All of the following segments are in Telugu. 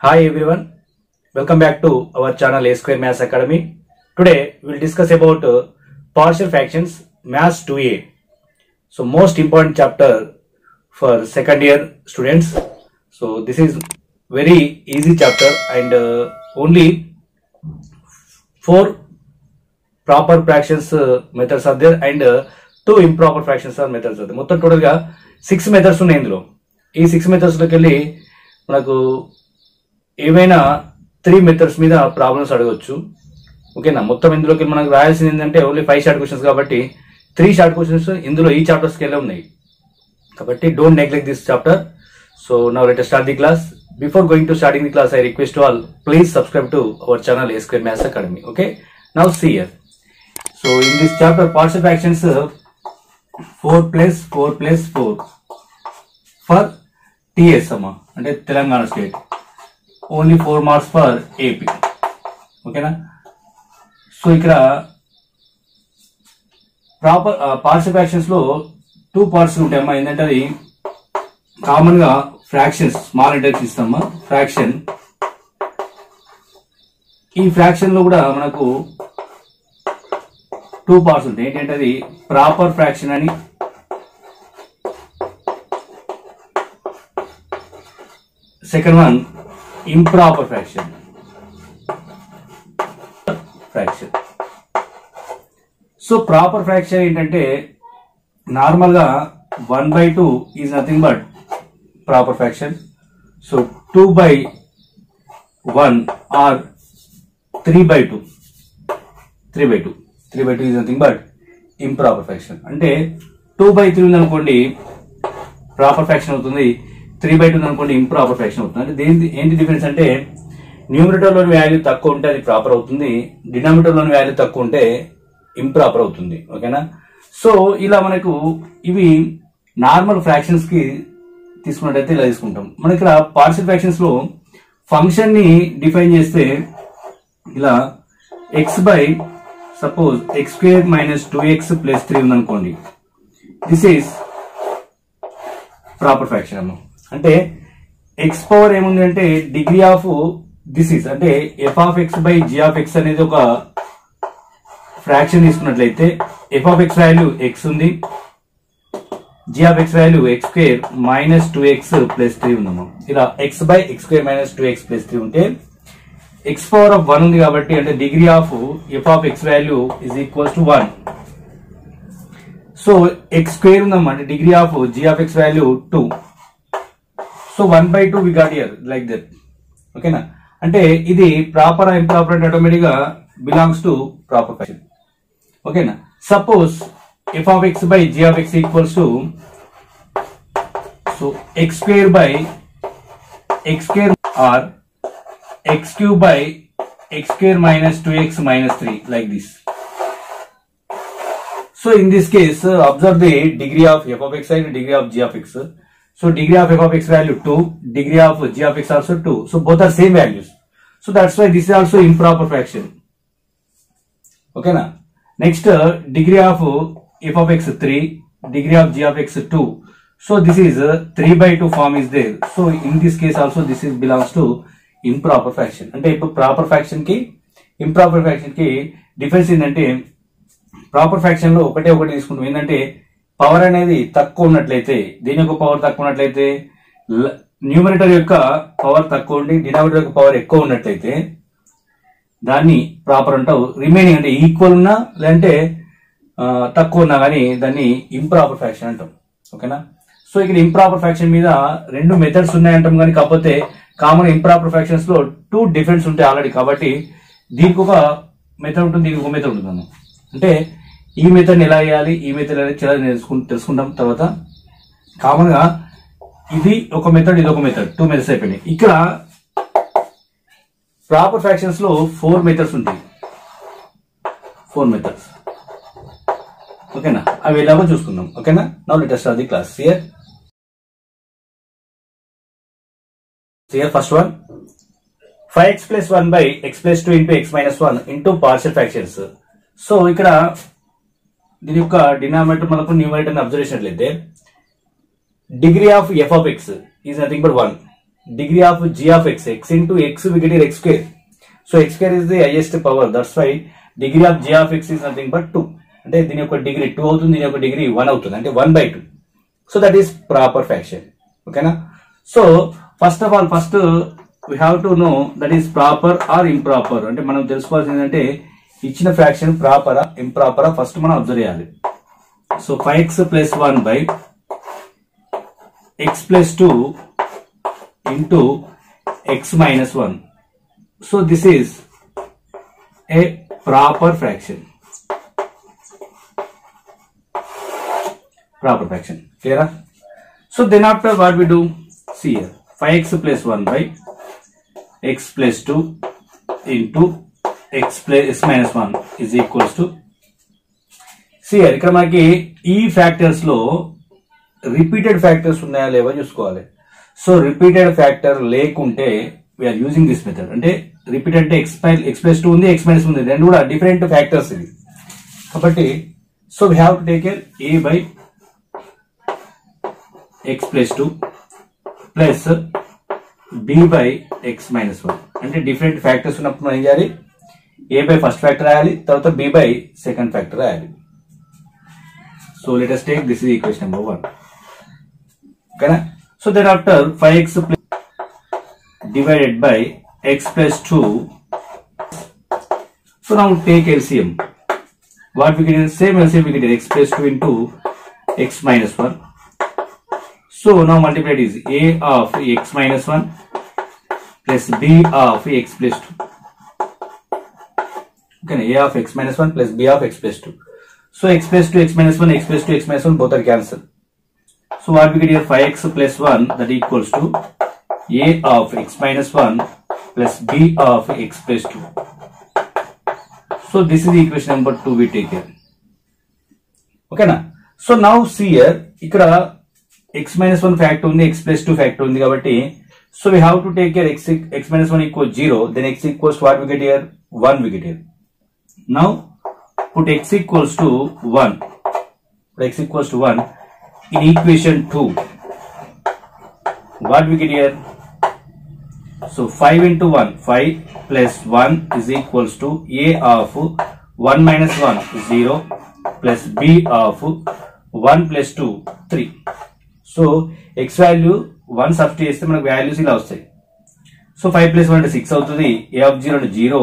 Hi everyone welcome back to our channel A square maths academy today will discuss about partial fractions maths two A so most important chapter for second year students so this is very easy chapter and only four proper fractions methods of there and two improper fractions of methods of మొత్తం టోటల్గా సిక్స్ మెథడ్స్ ఉన్నాయి ఇందులో. ఈ సిక్స్ మెథడ్స్లోకి వెళ్ళి మనకు ఏమైనా త్రీ మెథడ్స్ మీద ప్రాబ్లమ్స్ అడగవచ్చు ఓకేనా మొత్తం ఇందులోకి మనకు రాయాల్సింది ఏంటంటే ఓన్లీ ఫైవ్ షార్ట్ క్వశ్చన్స్ కాబట్టి త్రీ షార్ట్ క్వశ్చన్స్ ఇందులో ఈ చాప్టర్స్కెళ్ళే ఉన్నాయి. కాబట్టి don't neglect this chapter so now let start the class before going to starting the class I request all please subscribe to our channel A maths academy okay now see here so in this chapter parts fractions four plus four plus four for TS అమ్మా. అంటే Telangana state only four marks for AP ఓకేనా సో ఇక్కడ ప్రాపర్ పార్ట్స్ ఫ్రాక్షన్స్లో టూ పార్ట్స్ ఉంటాయమ్మా ఏంటంటే అది కామన్గా ఫ్రాక్షన్స్ స్మాల్ ఇంటెక్స్ ఇస్తామా ఫ్రాక్షన్ ఈ ఫ్రాక్షన్లో కూడా మనకు టూ పార్ట్స్ ఉంటాయి ఏంటంటే అది ప్రాపర్ ఫ్రాక్షన్ అని second one improper fraction fraction so proper fraction ఏంటంటే నార్మల్గా one by two is nothing but proper fraction so two by one or three by two three by two three by two is nothing but improper fraction అంటే టూ బై త్రీ ఉందనుకోండి ప్రాపర్ ఫ్రాక్షన్ అవుతుంది. త్రీ బై టూ అనుకోండి ఇంప్రాపర్ ఫ్రాక్షన్ అవుతుంది. అంటే దేని ఏంటి డిఫరెన్స్ అంటే న్యూమిరేటర్లోని వాల్యూ తక్కువ ఉంటే అది ప్రాపర్ అవుతుంది డినామినేటర్లోని వాల్యూ తక్కువ ఉంటే ఇంప్రాపర్ అవుతుంది. ఓకేనా సో ఇలా మనకు ఇవి నార్మల్ ఫ్రాక్షన్స్కి తీసుకున్నట్టయితే ఇలా తీసుకుంటాం. మన ఇక్కడ పార్షియల్ ఫ్రాక్షన్స్లో ఫంక్షన్ని డిఫైన్ చేస్తే ఇలా x by suppose x square minus two x plus three ఉందనుకోండి. దిస్ ఈస్ ప్రాపర్ ఫ్రాక్షన్ అమ్మా. అంటే ఎక్స్ పవర్ ఏముంది అంటే డిగ్రీ ఆఫ్ దిస్ ఈస్ అంటే f of x by g of x అనేది ఒక ఫ్రాక్షన్ తీసుకున్నట్లయితే f of x value x ఉంది g of x value x square minus two x plus three ఉందమ్మా. ఇలా x by x square minus two x plus three ఉంటే ఎక్స్ పవర్ ఆఫ్ వన్ ఉంది కాబట్టి అంటే degree of f of x value is equals to one so x square ఉందమ్మా అంటే degree of g of x value two so one by two we got here like that ఓకేనా అంటే ఇది ప్రాపర్ ఇంప్రాపర్ అంటే ఆటోమేటిక్గా బిలాంగ్స్ టు ప్రాపర్ ఫ్యాక్షన్ ఓకేనా suppose f of x by g of x equals to so x square by x square or x cube by x square minus two x minus three like this So in this case, uh, observe the degree of f of x and degree of g of x. So degree of f of x value 2, degree of g of x also 2. So both are same values. So that's why this is also improper fraction. Okay na? Next, uh, degree of uh, f of x 3, degree of g of x 2. So this is uh, 3 by 2 form is there. So in this case also this is belongs to improper fraction. అంటే ఇప్పుడు ప్రాపర్ ఫ్రాక్షన్ కి ఇంప్రాపర్ ఫ్రాక్షన్ కి డిఫరెన్స్ ఏంటంటే ప్రాపర్ ఫ్రాక్షన్ లో ఒకటే ఒకటి తీసుకుంటాం ఏంటంటే పవర్ అనేది తక్కువ ఉన్నట్లయితే దీని యొక్క పవర్ తక్కువ ఉన్నట్లయితే న్యూమరేటర్ యొక్క పవర్ తక్కువ ఉండి డినామినేటర్ యొక్క పవర్ ఎక్కువ ఉన్నట్లయితే దాన్ని ప్రాపర్ అంటావు. రిమైనింగ్ అంటే ఈక్వల్ ఉన్నా లేదంటే తక్కువ ఉన్నా కానీ దాన్ని ఇంప్రాపర్ ఫ్యాక్షన్ అంటాం. ఓకేనా? సో ఇక్కడ ఇంప్రాపర్ ఫ్యాక్షన్ మీద రెండు మెథడ్స్ ఉన్నాయంటాం కానీ కాకపోతే కామన్ ఇంప్రాపర్ ఫ్యాక్షన్స్లో టూ డిఫరెన్స్ ఉంటాయి ఆల్రెడీ కాబట్టి దీనికి ఒక మెథడ్ ఉంటుంది దీనికి ఒక మెథడ్ ఉంటుంది అంటే ఈ మెథడ్ ఎలా వేయాలి? ఈ మెథడ్ ఎలా చేయాలి తెలుసుకు- తెలుసుకుంటాం తర్వాత. కామన్గా ఇది ఒక మెథడ్ ఇది ఒక మెథడ్. టూ మెథడ్స్ అయిపోయినాయి. ఇక్కడ ప్రాపర్ ఫ్యాక్షన్స్లో ఫోర్ మెథడ్స్ ఉంటాయి. ఫోర్ మెథడ్స్ ఓకేనా? అవి ఎలాగో చూసుకుందాం. ఓకేనా? నా లేటెస్ట్ అది the class see here see here first one five x plus one by x plus two into x minus one into partial fractions so ఇక్కడ దీని యొక్క డినామినేటర్ మనకు న్యూమరేటర్ అబ్జర్వ్ చేసినట్లయితే degree of f of x is nothing but one degree of g of x x into x we get here so square. So x square is the highest power. That's why of of g of x is nothing but 2 అంటే దీని యొక్క డిగ్రీ టూ అవుతుంది దీని యొక్క డిగ్రీ వన్ అవుతుంది. అంటే one by two so that is proper fraction ఓకేనా so first of all first we have to know that is proper or improper అంటే మనం తెలుసుకోవాల్సింది ఏంటంటే ఇచ్చిన ఫ్రాక్షన్ ప్రాపరా ఇంప్రాపరా ఫస్ట్ మనం అబ్జర్వ్ చేయాలి so five x plus one by x plus two into x minus one so this is a proper fraction proper fraction. Clear? ah? So then after what we do? See here. 5x plus 1 by x plus 2 x plus minus one minus 1 to see here ఇక్కడ మనకి ఈ ఫ్యాక్టర్స్లో రిపీటెడ్ ఫ్యాక్టర్స్ ఉన్నాయా లేవో చూసుకోవాలి. సో రిపీటెడ్ ఫ్యాక్టర్ లేకుంటే we are using this method అంటే రిపీట్ అంటే ఎక్స్ ఎక్స్ ప్లస్ టూ ఉంది ఎక్స్ మైనస్ ఉంది. రెండు కూడా డిఫరెంట్ ఫ్యాక్టర్స్ ఇది కాబట్టి so we have to take care a by x plus two plus b by x minus one అంటే డిఫరెంట్ ఫ్యాక్టర్స్ ఉన్నప్పుడు మనం ఏం చేయాలి? ఏ బై ఫస్ట్ ఫ్యాక్టర్ రాయాలి తర్వాత బి బై సెకండ్ ఫ్యాక్టర్ రాయాలి so let us take this is equation number one ఓకేనా so then after five x divided by x plus two so now take LCM what we get is same LCM we get x plus 2 into x minus 1 So now multiplied is a of x minus 1 plus b of x plus 2. Okay, a of x minus 1 plus b of x plus 2. So x plus 2, x minus 1, x plus 2, x minus 1 both are cancelled. So what we get here 5x plus 1 that equals to a of x minus 1 plus b of x plus 2. So this is the equation number 2 we take here. Okay na? So now see here ఇక్కడ ఎక్స్ మైనస్ వన్ ఫ్యాక్టర్ ఉంది ఎక్స్ ప్లస్ టూ ఫ్యాక్టర్ ఉంది కాబట్టి so we have to take here x x minus one equal zero then x equals what we get here one we get here now put x equals to one x equals to one in equation two what we get here so five into one five plus one is equals to a of one minus one zero plus b of one plus two three so x value one substitute చేస్తే మనకు వాల్యూస్ ఇలా వస్తాయి సో ఫైవ్ ప్లస్ వన్ అంటే సిక్స్ అవుతుంది ఏ ఆఫ్ జీరో అంటే zero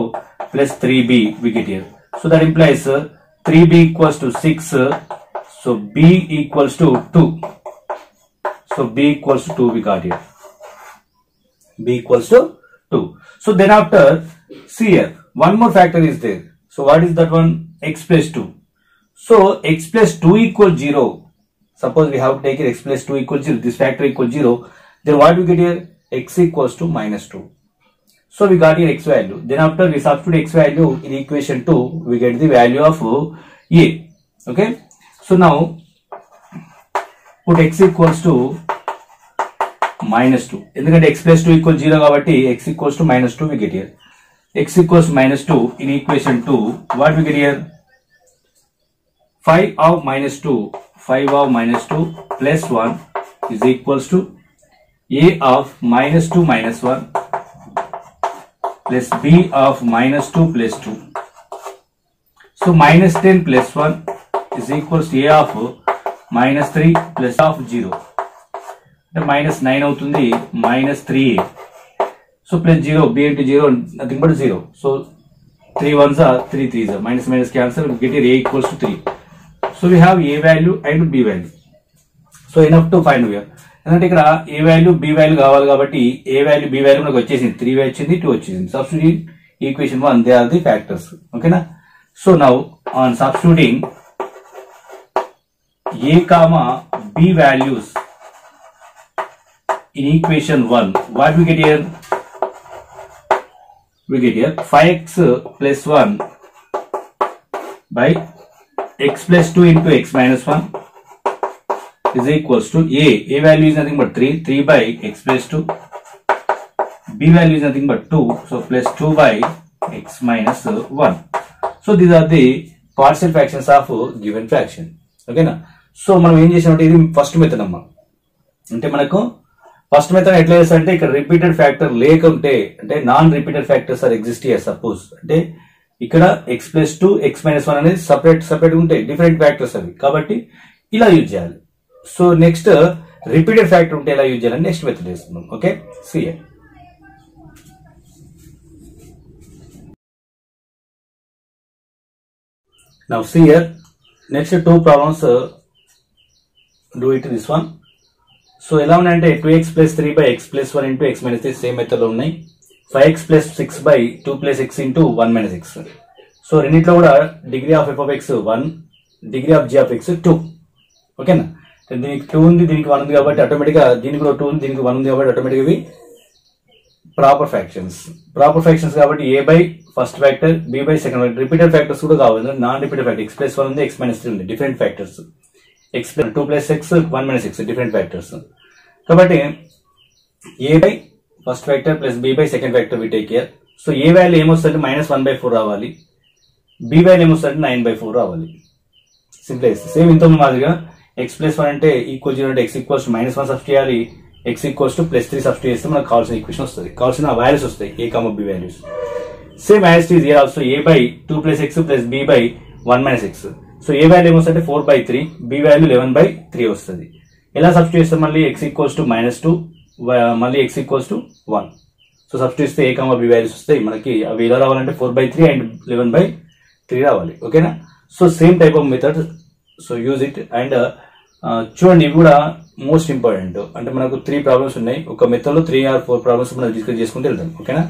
plus three b we get here So that implies uh, 3b equals to 6. Uh, so b equals to 2. So b equals to 2 we got here. b equals to 2. So then after c here one more factor is there. So what is that one? x plus 2. So x plus 2 equals 0. Suppose we have taken x plus 2 equals 0. This factor equals 0. Then what do we get here? x equals to minus 2. So we got here x value. Then after we substitute x value in equation 2, we get the value of a. Okay. So now put x equals to minus 2. ఎందుకంటే x plus 2 equals 0 కాబట్టి x equals to minus 2 we get here. x equals minus 2 in equation 2, what we get here? 5 of minus 2, 5 of minus 2 plus 1 is equals to a of minus 2 minus 1 plus b of minus 2 plus 2. So minus 10 plus 1 is equals to a of minus 3 plus of 0. The minus 9 out of the minus 3a. So plus 0 b into 0 nothing but 0. So 3 ones are 3 threes are minus minus cancel we get here a equals to 3. So we have a value and b value. So enough to find here. ఎందుకంటే ఇక్కడ ఏ వాల్యూ బి వాల్యూ కావాలి కాబట్టి ఏ వాల్యూ బి వాల్యూ మనకు వచ్చేసింది. త్రీ వచ్చింది టూ వచ్చింది. Substitute equation one they are the factors ఓకేనా so now on substituting a comma b values in equation 1 what we get here? We get here 5x plus 1 by x plus 2 into x minus 1 is equals to a. A value is nothing but 3 3 by x plus 2 b value is nothing but 2 so plus 2 by x minus uh, 1 so these are the partial fractions of uh, given fraction. ఓకేనా సో మనం ఏం చేసామంటే ఇది ఫస్ట్ మెథడ్ అమ్మ. అంటే మనకు ఫస్ట్ మెథడ్ ఎట్లా చేస్తారంటే ఇక్కడ రిపీటెడ్ ఫ్యాక్టర్ లేకుంటే అంటే non repeated factors are exist here suppose అంటే ఇక్కడ x plus two x minus one అనేది సపరేట్ సపరేట్ ఉంటాయి డిఫరెంట్ ఫ్యాక్టర్స్ అవి. కాబట్టి ఇలా యూజ్ చేయాలి. సో నెక్స్ట్ రిపీటెడ్ ఫ్యాక్టర్ ఉంటే ఎలా యూజ్ చేయాలని నెక్స్ట్ మెథడ్ చేస్తున్నాం ఓకే? సిఏ Now see here, next two problems, uh, do it this one. So ఎలా ఉన్నాయంటే two x plus three by x plus one into x minus same మెథడ్లో ఉన్నాయి. Five x plus six by two plus x into one minus x so రెండింటిలో కూడా degree of f of x one degree of g of x two ఓకేనా దీనికి టూ ఉంది దీనికి వన్ ఉంది కాబట్టి ఆటోమేటిక్గా దీనికి కూడా టూ ఉంది దీనికి వన్ ఉంది కాబట్టి ఆటోమేటిక్గా ఇవి ప్రాపర్ ఫ్యాక్షన్స్ ప్రాపర్ ఫ్యాక్షన్స్ కాబట్టి a by first factor b by second factor repeated factors కూడా కావాలి non repeated factor x plus one ఉంది ఎక్స్ మైనస్ త్రీ ఉంది. Different factors x plus two plus x one minus x different factors కాబట్టి a by first factor plus b by second factor we take care so a value ఏమొస్తుందంటే మైనస్ వన్ బై ఫోర్ రావాలి. బి వాల్యూ ఏమొస్తుందంటే నైన్ బై ఫోర్ రావాలి. సింపుల్ సేమ్ ఇంత మాదిరిగా ఎక్స్ ప్లస్ వన్ అంటే ఈక్వల్ జీరో అంటే x equals minus one substitute చేయాలి. X equals to plus three substitute చేస్తే మనకు కావాల్సిన ఈక్వేషన్ వస్తుంది. కావాల్సిన వాల్యూస్ వస్తాయి. A comma b values same as is here also a by two plus x plus b by one minus x so a value ఏమొస్తుంది four by three b value eleven by three వస్తుంది. ఎలా సబ్స్టిట్ చేస్తే మళ్ళీ? X equals to minus two మళ్ళీ x equals to one so substitute చేస్తే ఏ కామ బి వాల్యూస్ వస్తాయి. మనకి అవి ఎలా రావాలంటే four by three and eleven by three రావాలి. ఓకేనా so same type of method so use it and చూడండి ఇవి కూడా మోస్ట్ ఇంపార్టెంట్ అంటే మనకు త్రీ ప్రాబ్లమ్స్ ఉన్నాయి. ఒక మెథడ్లో త్రీ ఆర్ ఫోర్ ప్రాబ్లమ్స్ మనం డిస్కస్ చేసుకుంటూ వెళ్తాం ఓకేనా?